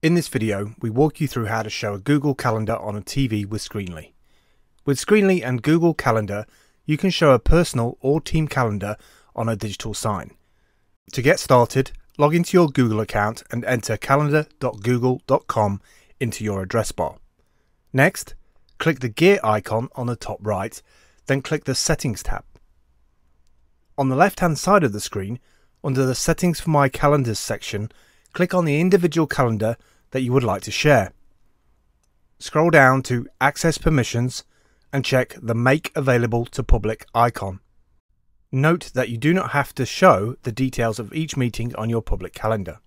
In this video, we walk you through how to show a Google Calendar on a TV with Screenly. With Screenly and Google Calendar, you can show a personal or team calendar on a digital sign. To get started, log into your Google account and enter calendar.google.com into your address bar. Next, click the gear icon on the top right, then click the Settings tab. On the left hand side of the screen, under the Settings for My Calendars section, click on the individual calendar that you would like to share. Scroll down to Access Permissions and check the Make Available to Public icon. Note that you do not have to show the details of each meeting on your public calendar.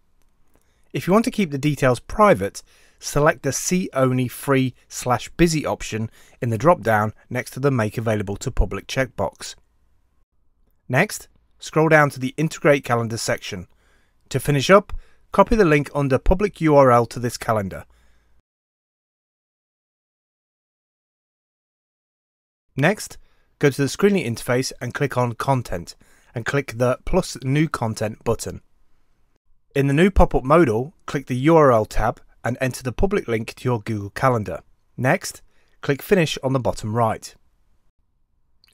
If you want to keep the details private, select the See Only Free slash Busy option in the drop down next to the Make Available to Public checkbox. Next, scroll down to the Integrate Calendar section. To finish up, copy the link under public URL to this calendar. Next, go to the Screenly interface and click on Content and click the plus New Content button. In the new pop-up modal, click the URL tab and enter the public link to your Google Calendar. Next, click Finish on the bottom right.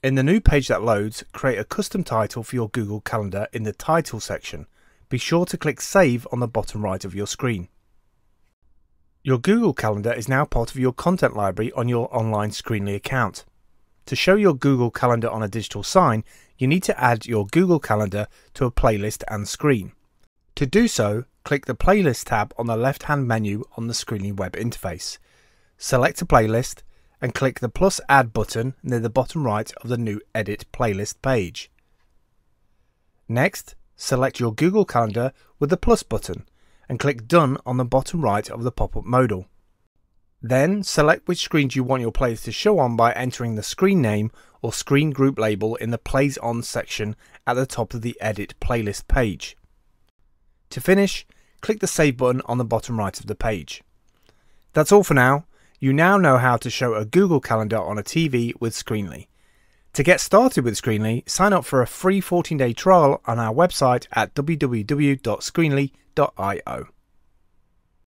In the new page that loads, create a custom title for your Google Calendar in the Title section. Be sure to click Save on the bottom right of your screen. Your Google Calendar is now part of your content library on your online Screenly account. To show your Google Calendar on a digital sign, you need to add your Google Calendar to a playlist and screen. To do so, click the Playlist tab on the left hand menu on the Screenly web interface. Select a playlist and click the plus add button near the bottom right of the new Edit Playlist page. Next, select your Google Calendar with the plus button and click Done on the bottom right of the pop up modal. Then select which screens you want your playlist to show on by entering the screen name or screen group label in the Plays On section at the top of the Edit Playlist page. To finish, click the Save button on the bottom right of the page. That's all for now. You now know how to show a Google Calendar on a TV with Screenly. To get started with Screenly, sign up for a free 14 day trial on our website at www.screenly.io.